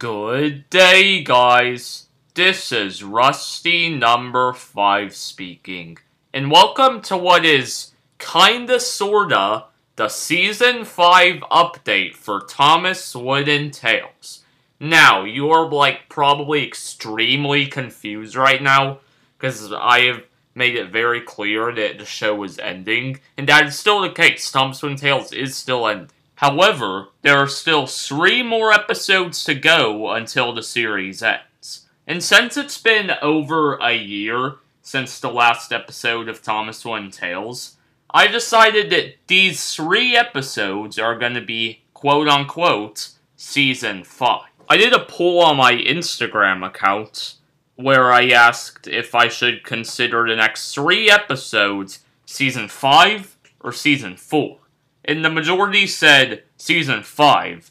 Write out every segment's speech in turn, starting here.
Good day, guys. This is Rusty number 5 speaking, and welcome to what is kinda sorta the Season 5 update for Thomas Wooden Tales. Now, you're like probably extremely confused right now, because I have made it very clear that the show is ending, and that is still the case. Thomas Wooden Tales is still ending. However, there are still three more episodes to go until the series ends. And since it's been over a year since the last episode of Thomas Wooden Tales, I decided that these three episodes are going to be quote unquote season 5. I did a poll on my Instagram account where I asked if I should consider the next three episodes season 5 or season 4 and the majority said season 5.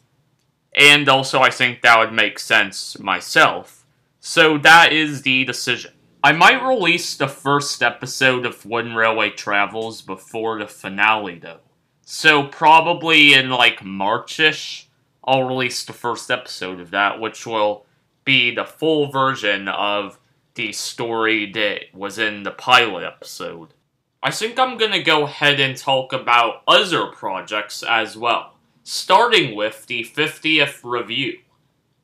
And also, I think that would make sense myself. So that is the decision. I might release the first episode of Wooden Railway Travels before the finale, though. So probably in like Marchish, I'll release the first episode of that, which will be the full version of the story that was in the pilot episode. I think I'm gonna go ahead and talk about other projects as well, starting with the 50th review.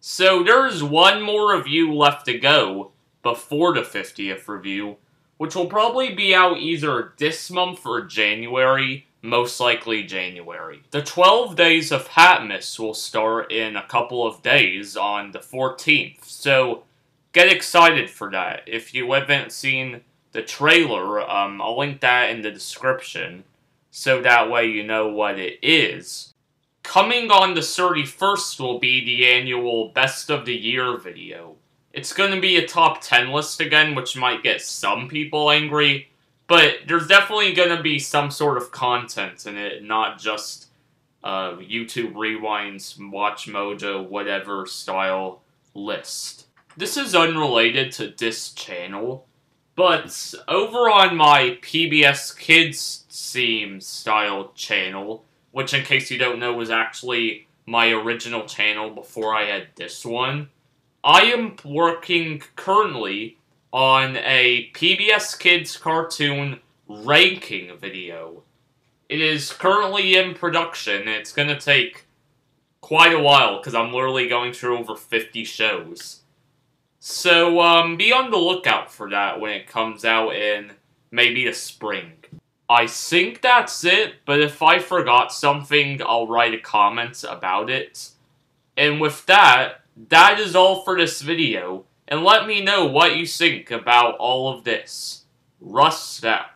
So there's one more review left to go before the 50th review, which will probably be out either this month or January, most likely January. The 12 Days of Hattmas will start in a couple of days on the 14th, so get excited for that. If you haven't seen the trailer. Um, I'll link that in the description so that way you know what it is. Coming on the 31st will be the annual Best of the Year video. It's going to be a top 10 list again, which might get some people angry, but there's definitely going to be some sort of content in it, not just uh, YouTube Rewinds, Watch Mojo, whatever style list. This is unrelated to this channel, but over on my PBS Kids theme style channel, which in case you don't know was actually my original channel before I had this one, I am working currently on a PBS Kids cartoon ranking video. It is currently in production, it's going to take quite a while because I'm literally going through over 50 shows. So, um, be on the lookout for that when it comes out in maybe the spring. I think that's it, but if I forgot something, I'll write a comment about it. And with that, that is all for this video, and let me know what you think about all of this. Rust out.